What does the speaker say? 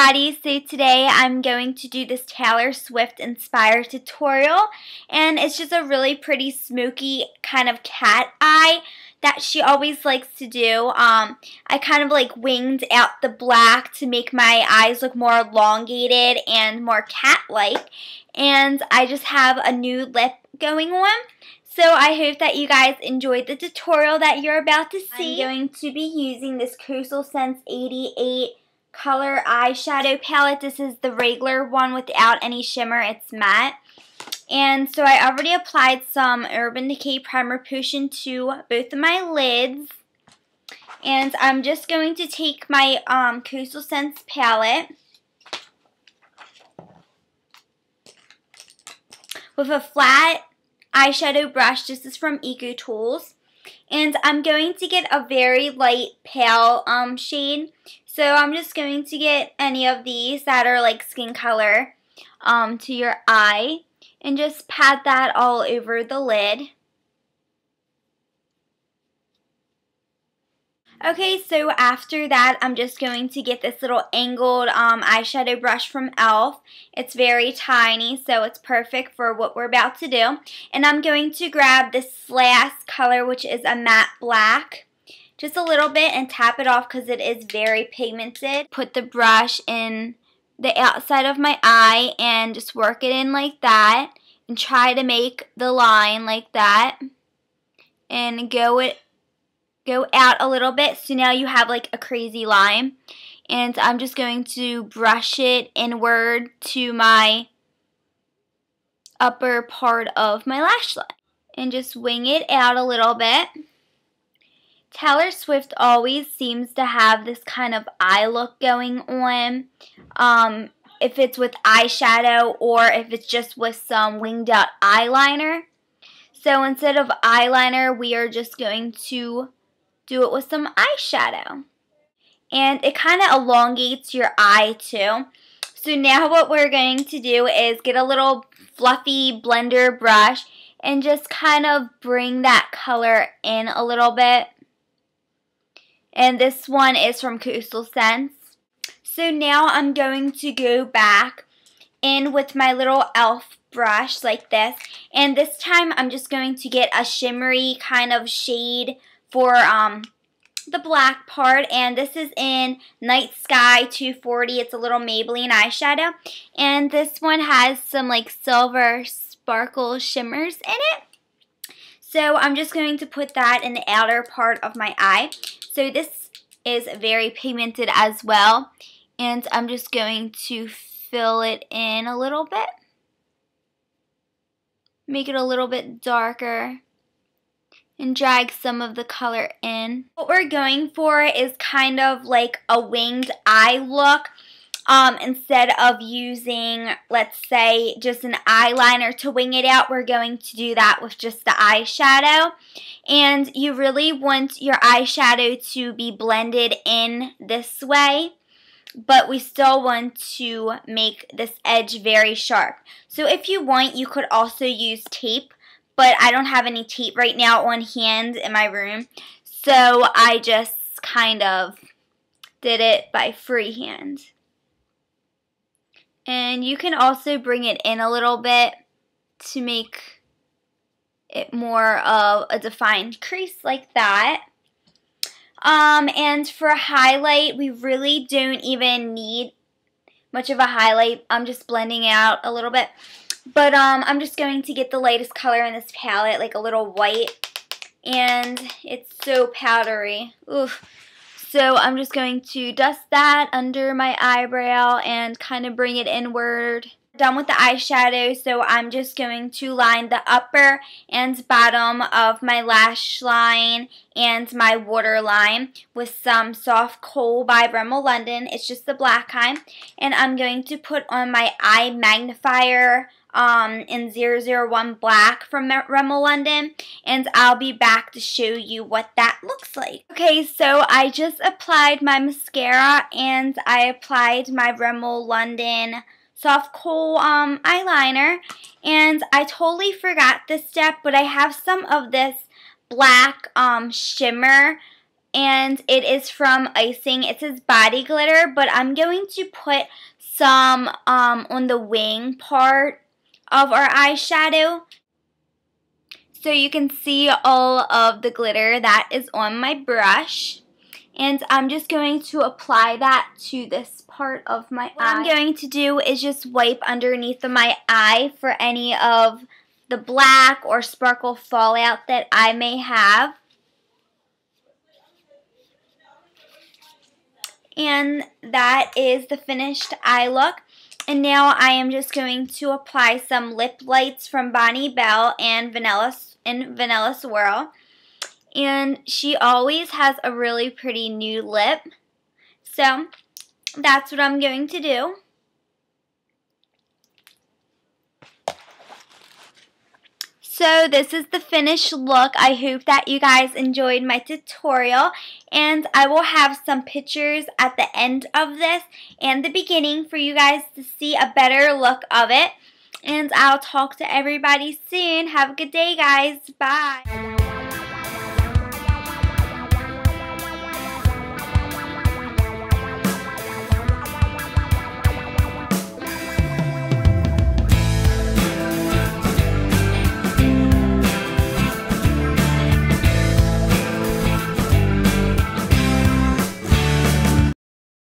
everybody, so today I'm going to do this Taylor Swift inspired tutorial and it's just a really pretty smoky kind of cat eye that she always likes to do. Um, I kind of like winged out the black to make my eyes look more elongated and more cat-like and I just have a new lip going on. So I hope that you guys enjoyed the tutorial that you're about to see. I'm going to be using this Coastal Scents 88 color eyeshadow palette. This is the regular one without any shimmer. It's matte. And so I already applied some Urban Decay Primer Potion to both of my lids. And I'm just going to take my um, Coastal Scents palette with a flat eyeshadow brush. This is from Eco Tools. And I'm going to get a very light pale um, shade. So I'm just going to get any of these that are like skin color um, to your eye. And just pat that all over the lid. Okay, so after that, I'm just going to get this little angled um, eyeshadow brush from e.l.f. It's very tiny, so it's perfect for what we're about to do. And I'm going to grab this last color, which is a matte black, just a little bit and tap it off because it is very pigmented. Put the brush in the outside of my eye and just work it in like that and try to make the line like that and go it go out a little bit so now you have like a crazy line and I'm just going to brush it inward to my upper part of my lash line and just wing it out a little bit. Taylor Swift always seems to have this kind of eye look going on. Um, if it's with eyeshadow or if it's just with some winged out eyeliner. So instead of eyeliner, we are just going to do it with some eyeshadow. And it kind of elongates your eye too. So now what we're going to do is get a little fluffy blender brush and just kind of bring that color in a little bit. And this one is from Coastal Scents. So now I'm going to go back in with my little e.l.f. brush like this. And this time I'm just going to get a shimmery kind of shade for um, the black part. And this is in Night Sky 240. It's a little Maybelline eyeshadow. And this one has some like silver sparkle shimmers in it. So I'm just going to put that in the outer part of my eye. So this is very pigmented as well. And I'm just going to fill it in a little bit. Make it a little bit darker and drag some of the color in. What we're going for is kind of like a winged eye look. Um, instead of using, let's say, just an eyeliner to wing it out, we're going to do that with just the eyeshadow. And you really want your eyeshadow to be blended in this way but we still want to make this edge very sharp. So if you want, you could also use tape but I don't have any tape right now on hand in my room. So I just kind of did it by freehand. And you can also bring it in a little bit to make it more of a defined crease like that. Um, and for a highlight, we really don't even need much of a highlight. I'm just blending out a little bit. But um, I'm just going to get the lightest color in this palette, like a little white. And it's so powdery. Oof. So I'm just going to dust that under my eyebrow and kind of bring it inward done with the eyeshadow, so I'm just going to line the upper and bottom of my lash line and my waterline with some Soft kohl by Rimmel London. It's just the black kind. And I'm going to put on my eye magnifier um, in 001 Black from Rimmel London, and I'll be back to show you what that looks like. Okay, so I just applied my mascara, and I applied my Rimmel London soft kohl um, eyeliner. And I totally forgot this step, but I have some of this black um, shimmer and it is from Icing. It says body glitter, but I'm going to put some um, on the wing part of our eyeshadow so you can see all of the glitter that is on my brush. And I'm just going to apply that to this part of my what eye. What I'm going to do is just wipe underneath of my eye for any of the black or sparkle fallout that I may have. And that is the finished eye look. And now I am just going to apply some lip lights from Bonne Bell and Vanilla and Vanilla Swirl. And she always has a really pretty nude lip. So that's what I'm going to do. So this is the finished look. I hope that you guys enjoyed my tutorial and I will have some pictures at the end of this and the beginning for you guys to see a better look of it. And I'll talk to everybody soon. Have a good day guys. Bye.